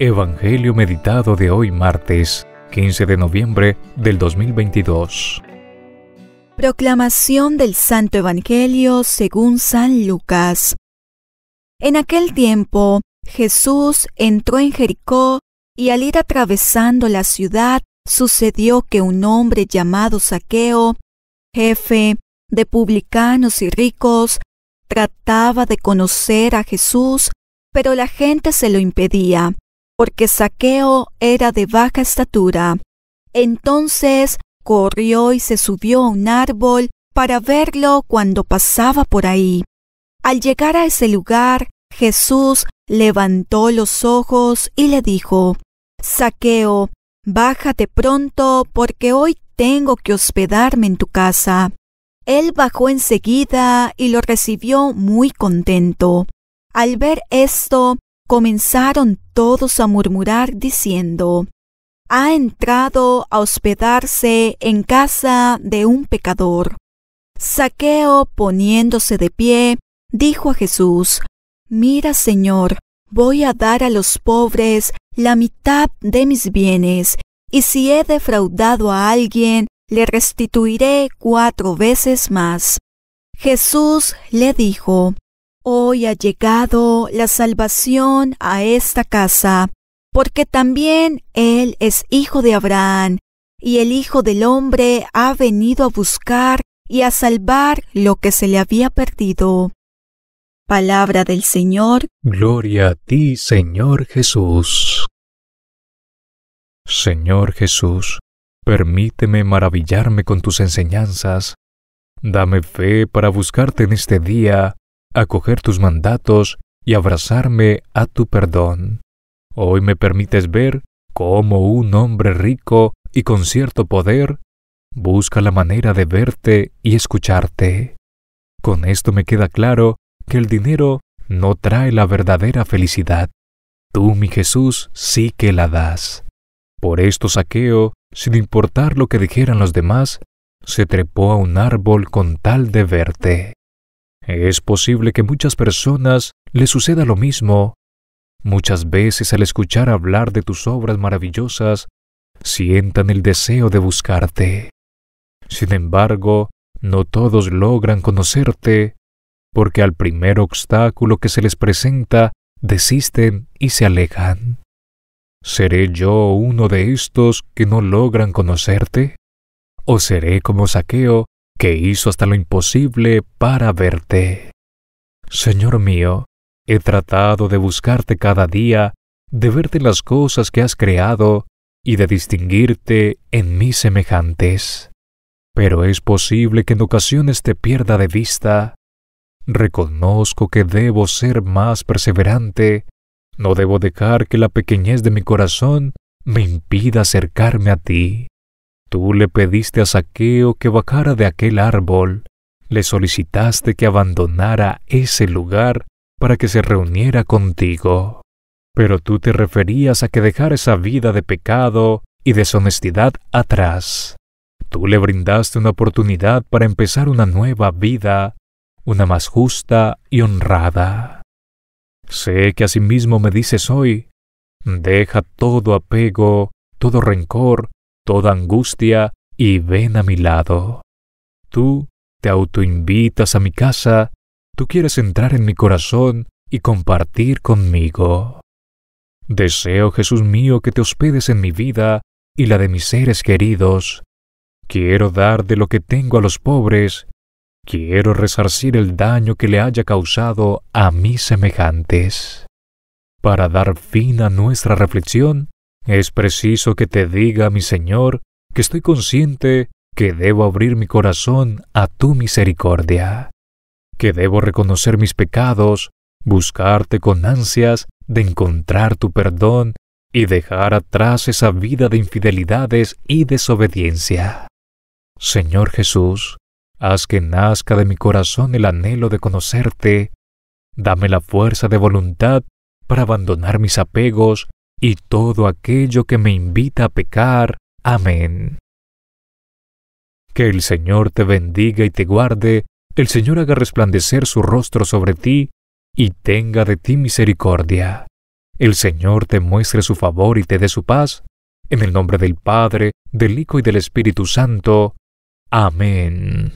Evangelio meditado de hoy martes 15 de noviembre del 2022. Proclamación del Santo Evangelio según San Lucas. En aquel tiempo Jesús entró en Jericó y al ir atravesando la ciudad sucedió que un hombre llamado Saqueo, jefe de publicanos y ricos, trataba de conocer a Jesús, pero la gente se lo impedía porque Saqueo era de baja estatura. Entonces corrió y se subió a un árbol para verlo cuando pasaba por ahí. Al llegar a ese lugar, Jesús levantó los ojos y le dijo, Saqueo, bájate pronto porque hoy tengo que hospedarme en tu casa. Él bajó enseguida y lo recibió muy contento. Al ver esto, comenzaron todos a murmurar diciendo, ha entrado a hospedarse en casa de un pecador. Saqueo, poniéndose de pie, dijo a Jesús, Mira, Señor, voy a dar a los pobres la mitad de mis bienes, y si he defraudado a alguien, le restituiré cuatro veces más. Jesús le dijo, Hoy ha llegado la salvación a esta casa, porque también Él es hijo de Abraham, y el Hijo del Hombre ha venido a buscar y a salvar lo que se le había perdido. Palabra del Señor. Gloria a ti, Señor Jesús. Señor Jesús, permíteme maravillarme con tus enseñanzas. Dame fe para buscarte en este día acoger tus mandatos y abrazarme a tu perdón. Hoy me permites ver cómo un hombre rico y con cierto poder busca la manera de verte y escucharte. Con esto me queda claro que el dinero no trae la verdadera felicidad. Tú, mi Jesús, sí que la das. Por esto Saqueo, sin importar lo que dijeran los demás, se trepó a un árbol con tal de verte. Es posible que muchas personas le suceda lo mismo. Muchas veces al escuchar hablar de tus obras maravillosas, sientan el deseo de buscarte. Sin embargo, no todos logran conocerte, porque al primer obstáculo que se les presenta, desisten y se alejan. ¿Seré yo uno de estos que no logran conocerte? ¿O seré como Saqueo, que hizo hasta lo imposible para verte. Señor mío, he tratado de buscarte cada día, de verte las cosas que has creado y de distinguirte en mis semejantes. Pero es posible que en ocasiones te pierda de vista. Reconozco que debo ser más perseverante, no debo dejar que la pequeñez de mi corazón me impida acercarme a ti. Tú le pediste a Saqueo que bajara de aquel árbol, le solicitaste que abandonara ese lugar para que se reuniera contigo. Pero tú te referías a que dejara esa vida de pecado y deshonestidad atrás. Tú le brindaste una oportunidad para empezar una nueva vida, una más justa y honrada. Sé que asimismo me dices hoy, deja todo apego, todo rencor, toda angustia y ven a mi lado. Tú te autoinvitas a mi casa, tú quieres entrar en mi corazón y compartir conmigo. Deseo, Jesús mío, que te hospedes en mi vida y la de mis seres queridos. Quiero dar de lo que tengo a los pobres. Quiero resarcir el daño que le haya causado a mis semejantes. Para dar fin a nuestra reflexión, es preciso que te diga, mi Señor, que estoy consciente que debo abrir mi corazón a tu misericordia, que debo reconocer mis pecados, buscarte con ansias de encontrar tu perdón y dejar atrás esa vida de infidelidades y desobediencia. Señor Jesús, haz que nazca de mi corazón el anhelo de conocerte, dame la fuerza de voluntad para abandonar mis apegos y todo aquello que me invita a pecar. Amén. Que el Señor te bendiga y te guarde, el Señor haga resplandecer su rostro sobre ti y tenga de ti misericordia. el Señor te muestre su favor y te dé su paz. En el nombre del Padre, del Hijo y del Espíritu Santo. Amén.